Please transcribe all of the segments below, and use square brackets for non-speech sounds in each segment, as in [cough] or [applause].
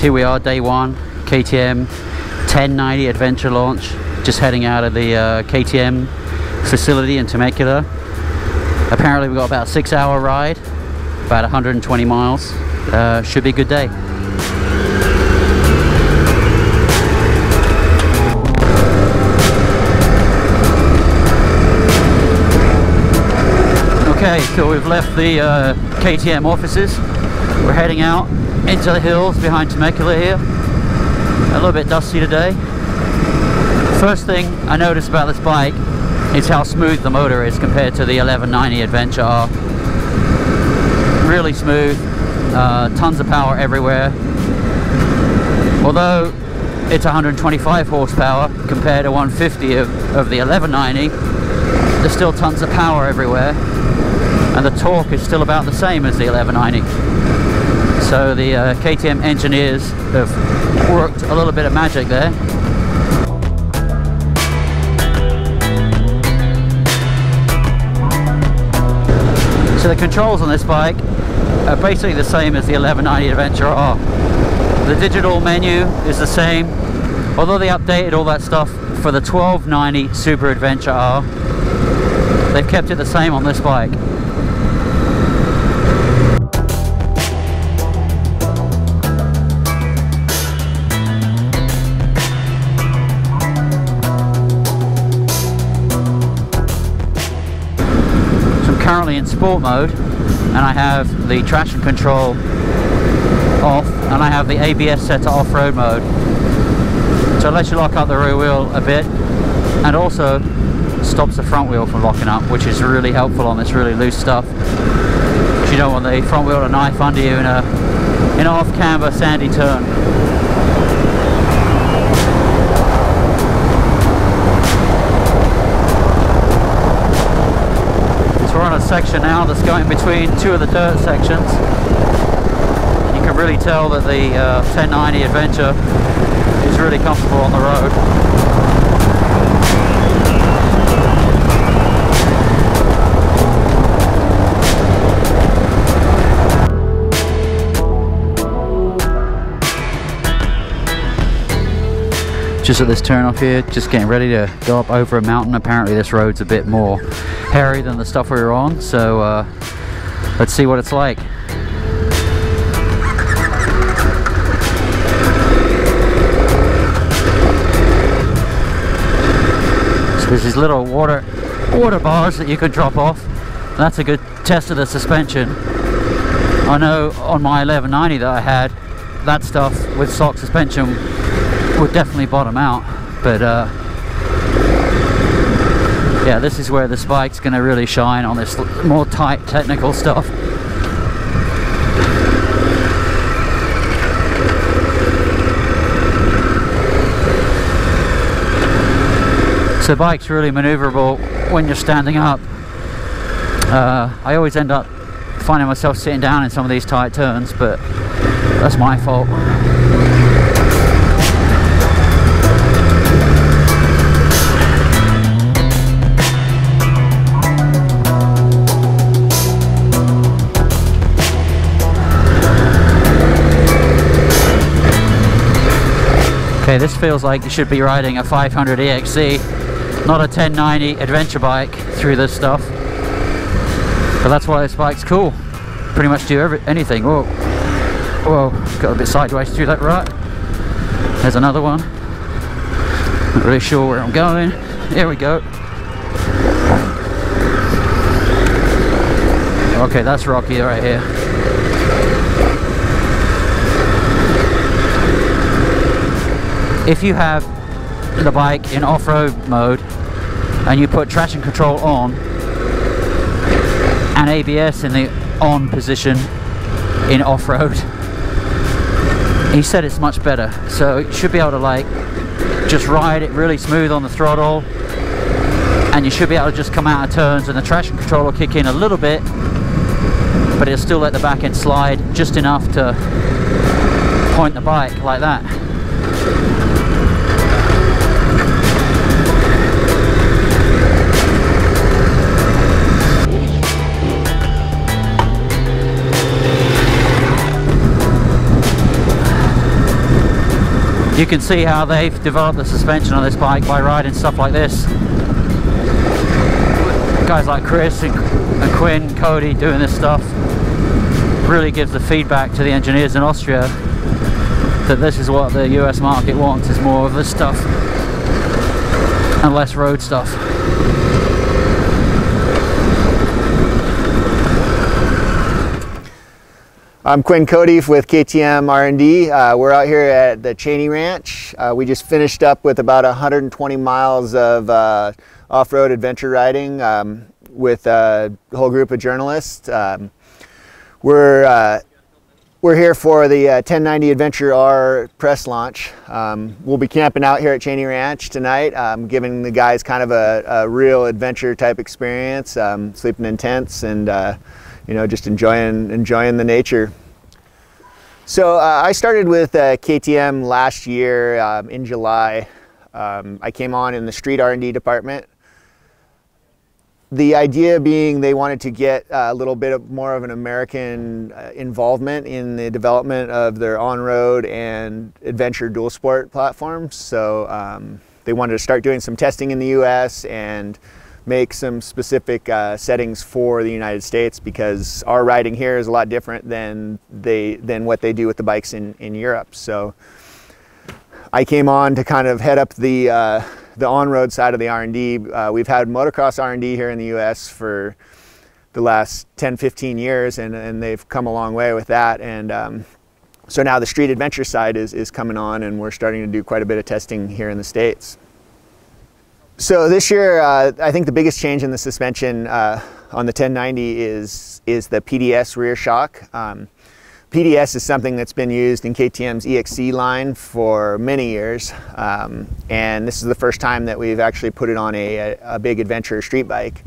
here we are, day one, KTM 1090 adventure launch. Just heading out of the uh, KTM facility in Temecula. Apparently, we've got about a six hour ride, about 120 miles. Uh, should be a good day. Okay, so we've left the uh, KTM offices. We're heading out into the hills behind Temecula here. A little bit dusty today. First thing I noticed about this bike is how smooth the motor is compared to the 1190 Adventure R. Really smooth, uh, tons of power everywhere. Although it's 125 horsepower compared to 150 of, of the 1190, there's still tons of power everywhere and the torque is still about the same as the 1190 so the uh, KTM engineers have worked a little bit of magic there. So the controls on this bike are basically the same as the 1190 Adventure R the digital menu is the same. Although they updated all that stuff for the 1290 Super Adventure R they've kept it the same on this bike sport mode and I have the traction control off and I have the ABS set to off-road mode. So it lets you lock up the rear wheel a bit and also stops the front wheel from locking up which is really helpful on this really loose stuff. You don't want the front wheel to knife under you in a in off-camber sandy turn section now that's going between two of the dirt sections. You can really tell that the uh, 1090 Adventure is really comfortable on the road. Just at this turn off here just getting ready to go up over a mountain. Apparently this road's a bit more hairy than the stuff we were on so uh, let's see what it's like. So there's these little water water bars that you can drop off. That's a good test of the suspension. I know on my 1190 that I had that stuff with stock suspension would definitely bottom out but uh, yeah this is where the spike's going to really shine on this more tight technical stuff. So bike's really maneuverable when you're standing up. Uh, I always end up finding myself sitting down in some of these tight turns but that's my fault This feels like you should be riding a 500 EXC, not a 1090 adventure bike through this stuff. But that's why this bike's cool. Pretty much do every, anything. Whoa, whoa, got a bit sideways through that rut. There's another one. Not really sure where I'm going. There we go. Okay, that's rocky right here. If you have the bike in off-road mode and you put traction control on and ABS in the on position in off-road [laughs] he said it's much better. So you should be able to like just ride it really smooth on the throttle and you should be able to just come out of turns and the traction control will kick in a little bit but it'll still let the back end slide just enough to point the bike like that you can see how they've developed the suspension on this bike by riding stuff like this. Guys like Chris and, and Quinn, Cody doing this stuff really gives the feedback to the engineers in Austria that this is what the US market wants is more of this stuff and less road stuff. I'm Quinn Cody with KTM R&D. Uh, we're out here at the Cheney Ranch. Uh, we just finished up with about 120 miles of uh, off-road adventure riding um, with a whole group of journalists. Um, we're uh, we're here for the uh, 1090 Adventure R press launch. Um, we'll be camping out here at Cheney Ranch tonight, um, giving the guys kind of a, a real adventure type experience, um, sleeping in tents and uh, you know, just enjoying, enjoying the nature. So uh, I started with uh, KTM last year um, in July. Um, I came on in the street R&D department. The idea being they wanted to get a little bit of more of an American uh, involvement in the development of their on-road and adventure dual sport platforms. So um, they wanted to start doing some testing in the US and make some specific uh, settings for the United States because our riding here is a lot different than they than what they do with the bikes in, in Europe. So I came on to kind of head up the uh, the on-road side of the R&D. Uh, we've had motocross R&D here in the U.S. for the last 10, 15 years, and, and they've come a long way with that. And um, so now the street adventure side is, is coming on, and we're starting to do quite a bit of testing here in the States. So this year, uh, I think the biggest change in the suspension uh, on the 1090 is, is the PDS rear shock. Um, PDS is something that's been used in KTM's EXC line for many years. Um, and this is the first time that we've actually put it on a, a big adventure street bike.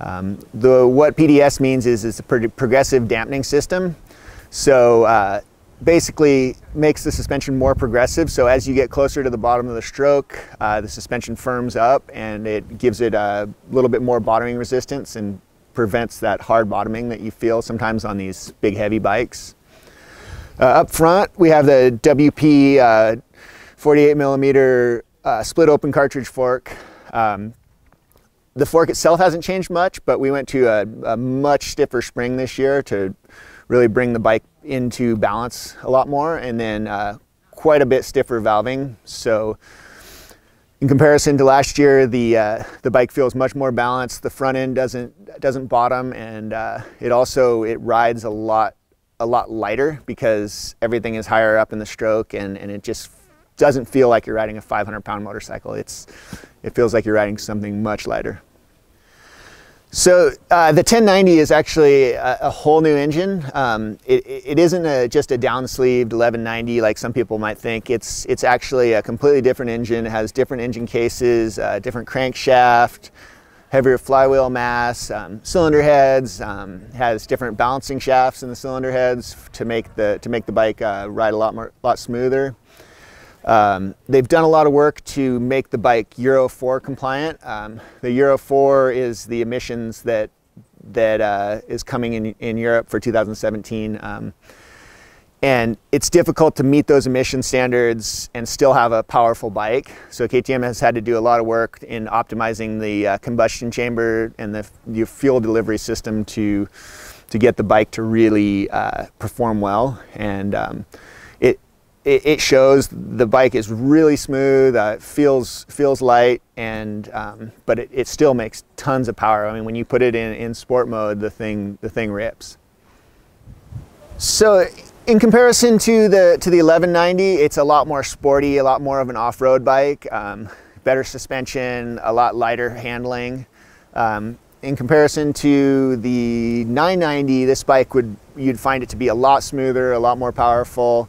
Um, the, what PDS means is it's a pro progressive dampening system. So uh, basically makes the suspension more progressive. So as you get closer to the bottom of the stroke, uh, the suspension firms up and it gives it a little bit more bottoming resistance and prevents that hard bottoming that you feel sometimes on these big heavy bikes. Uh, up front, we have the WP uh, 48 millimeter uh, split open cartridge fork. Um, the fork itself hasn't changed much, but we went to a, a much stiffer spring this year to really bring the bike into balance a lot more and then uh, quite a bit stiffer valving. So in comparison to last year, the, uh, the bike feels much more balanced. The front end doesn't, doesn't bottom and uh, it also, it rides a lot, a lot lighter because everything is higher up in the stroke and, and it just doesn't feel like you're riding a 500 pound motorcycle. It's, it feels like you're riding something much lighter. So uh, the 1090 is actually a, a whole new engine. Um, it, it isn't a, just a downsleeved 1190 like some people might think. It's, it's actually a completely different engine. It has different engine cases, uh, different crankshaft, heavier flywheel mass, um, cylinder heads, um, has different balancing shafts in the cylinder heads to make the, to make the bike uh, ride a lot, more, lot smoother. Um, they've done a lot of work to make the bike Euro 4 compliant. Um, the Euro 4 is the emissions that that uh, is coming in, in Europe for 2017. Um, and it's difficult to meet those emission standards and still have a powerful bike. So KTM has had to do a lot of work in optimizing the uh, combustion chamber and the, the, fuel delivery system to, to get the bike to really uh, perform well. And um, it, it, shows the bike is really smooth, uh, feels feels light, and um, but it, it, still makes tons of power. I mean, when you put it in, in sport mode, the thing the thing rips. So, in comparison to the to the 1190, it's a lot more sporty, a lot more of an off-road bike. Um, better suspension, a lot lighter handling. Um, in comparison to the 990, this bike would you'd find it to be a lot smoother, a lot more powerful.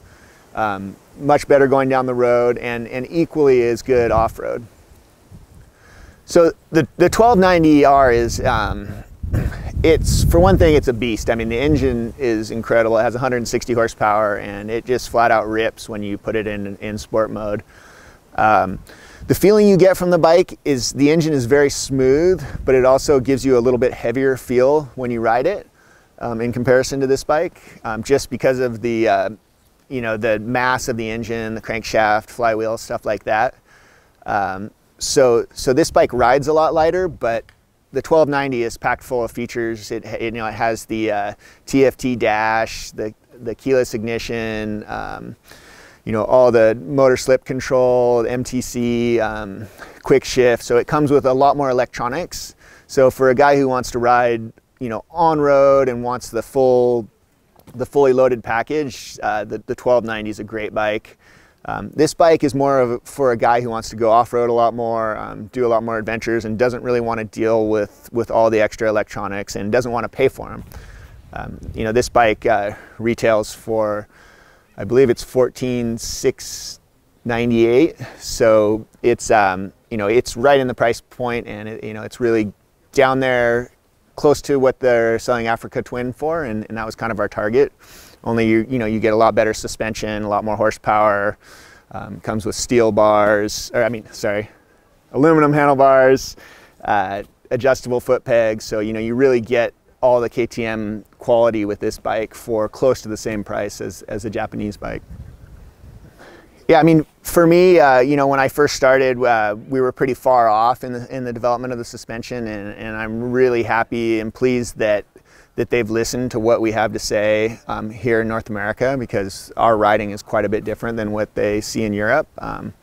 Um, much better going down the road and, and equally as good off-road. So the, the 1290R is, um, [clears throat] it's, for one thing, it's a beast. I mean, the engine is incredible. It has 160 horsepower and it just flat out rips when you put it in, in sport mode. Um, the feeling you get from the bike is the engine is very smooth, but it also gives you a little bit heavier feel when you ride it um, in comparison to this bike, um, just because of the, uh, you know, the mass of the engine, the crankshaft, flywheel, stuff like that. Um, so, so this bike rides a lot lighter, but the 1290 is packed full of features. It, you know, it has the uh, TFT dash, the, the keyless ignition, um, you know, all the motor slip control, MTC, um, quick shift. So it comes with a lot more electronics. So for a guy who wants to ride, you know, on road and wants the full, the fully loaded package, uh, the, the 1290 is a great bike. Um, this bike is more of for a guy who wants to go off-road a lot more, um, do a lot more adventures, and doesn't really want to deal with with all the extra electronics and doesn't want to pay for them. Um, you know, this bike uh, retails for I believe it's 14,698. So it's, um, you know, it's right in the price point and it, you know, it's really down there close to what they're selling Africa Twin for. And, and that was kind of our target. Only you, you know, you get a lot better suspension, a lot more horsepower, um, comes with steel bars, or I mean, sorry, aluminum handlebars, uh, adjustable foot pegs. So, you know, you really get all the KTM quality with this bike for close to the same price as, as a Japanese bike. Yeah, I mean, for me, uh, you know, when I first started, uh, we were pretty far off in the, in the development of the suspension, and, and I'm really happy and pleased that that they've listened to what we have to say um, here in North America because our riding is quite a bit different than what they see in Europe. Um,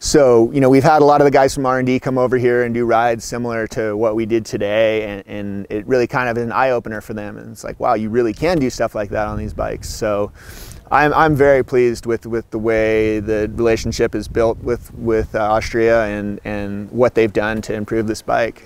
so, you know, we've had a lot of the guys from R&D come over here and do rides similar to what we did today, and, and it really kind of is an eye-opener for them. And it's like, wow, you really can do stuff like that on these bikes. So I'm, I'm very pleased with, with the way the relationship is built with, with uh, Austria and, and what they've done to improve this bike.